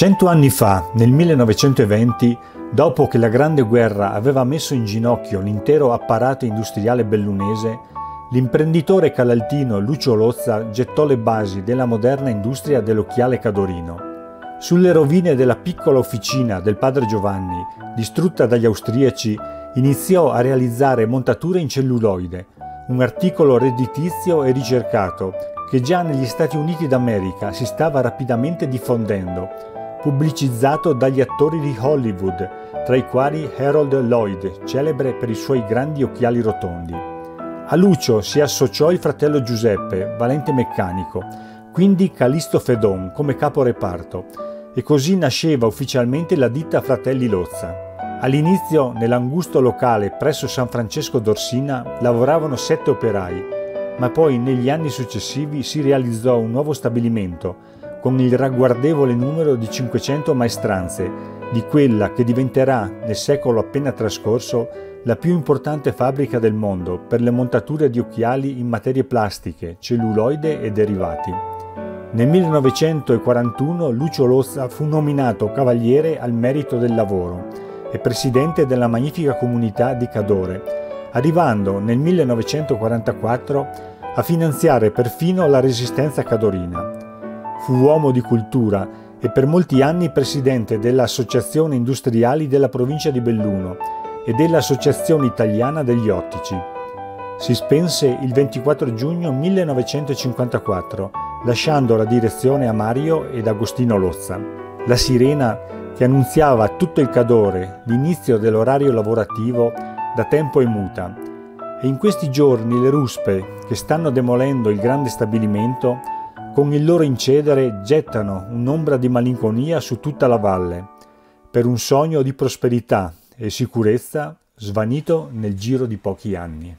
Cento anni fa, nel 1920, dopo che la Grande Guerra aveva messo in ginocchio l'intero apparato industriale bellunese, l'imprenditore calaltino Lucio Lozza gettò le basi della moderna industria dell'occhiale cadorino. Sulle rovine della piccola officina del padre Giovanni, distrutta dagli austriaci, iniziò a realizzare montature in celluloide, un articolo redditizio e ricercato che già negli Stati Uniti d'America si stava rapidamente diffondendo pubblicizzato dagli attori di Hollywood, tra i quali Harold Lloyd, celebre per i suoi grandi occhiali rotondi. A Lucio si associò il fratello Giuseppe, valente meccanico, quindi Calisto Fedon come capo reparto, e così nasceva ufficialmente la ditta Fratelli Lozza. All'inizio, nell'angusto locale presso San Francesco d'Orsina, lavoravano sette operai, ma poi negli anni successivi si realizzò un nuovo stabilimento, con il ragguardevole numero di 500 maestranze di quella che diventerà, nel secolo appena trascorso, la più importante fabbrica del mondo per le montature di occhiali in materie plastiche, celluloide e derivati. Nel 1941 Lucio Lozza fu nominato Cavaliere al Merito del Lavoro e presidente della magnifica comunità di Cadore, arrivando nel 1944 a finanziare perfino la resistenza cadorina. Fu uomo di cultura e per molti anni presidente dell'Associazione Industriali della provincia di Belluno e dell'Associazione Italiana degli Ottici. Si spense il 24 giugno 1954, lasciando la direzione a Mario ed Agostino Lozza. La sirena che annunziava a tutto il Cadore l'inizio dell'orario lavorativo da tempo è muta e in questi giorni le ruspe che stanno demolendo il grande stabilimento con il loro incedere gettano un'ombra di malinconia su tutta la valle, per un sogno di prosperità e sicurezza svanito nel giro di pochi anni.